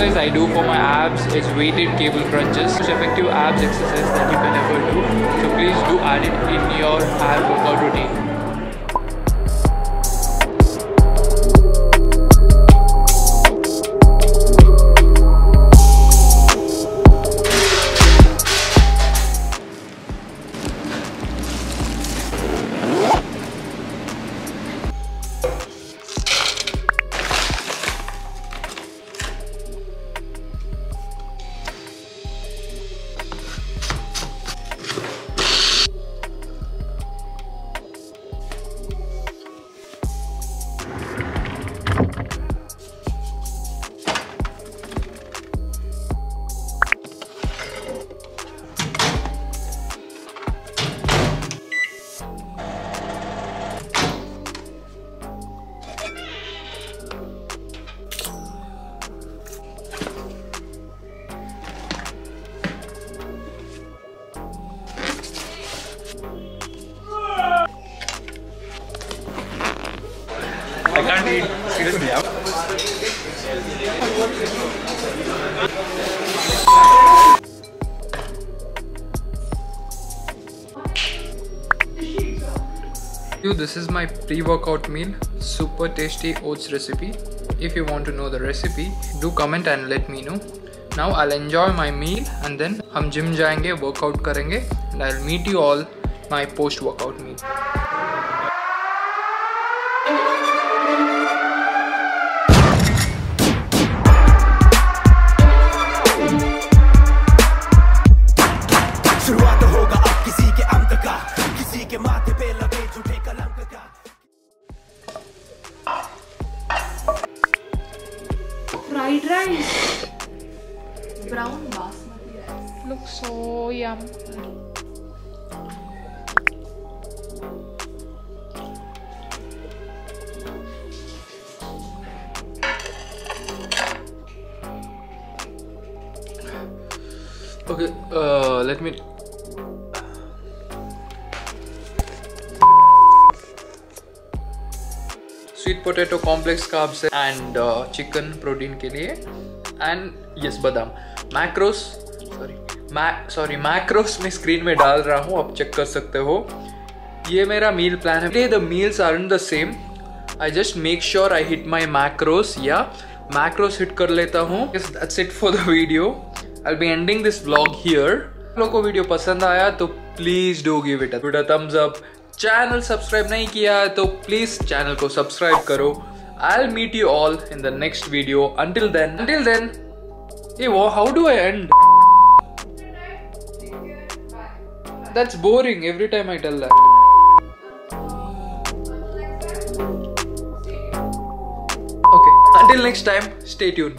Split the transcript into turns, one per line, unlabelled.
exercise I do for my abs is weighted cable crunches. Most effective abs exercise that you can ever do. So please do add it in your ab workout routine. I can't eat. Seriously, yeah. You, this is my pre-workout meal, super tasty oats recipe. If you want to know the recipe, do comment and let me know. Now I'll enjoy my meal and then हम gym जाएँगे, workout करेंगे and I'll meet you all my post-workout meal.
शुरुआत होगा अब किसी के अंत का किसी के माथे पे लगे झूठे कलंक का
Fried rice. Brown basmati rice. Looks so yum.
Okay, uh, let me. Sweet potato complex carbs and chicken protein के लिए एंड यस बादाम। मैक्रोस सॉरी सॉरी मैक्रोस मैं स्क्रीन में डाल रहा हूँ आप चेक कर सकते हो। ये मेरा मील प्लान है। The meals are the same I just make sure I hit my macros या मैक्रोस हिट कर लेता हूँ। It for the video I be ending this blog here लोगों को वीडियो पसंद आया तो please do give it a thumbs up channel subscribe नहीं किया तो प्लीज़ चैनल को सब्सक्राइब करो. I meet you all in the next video until then until then ये वो how do I and That's boring. Every time I tell that. Okay, until next time, stay tuned.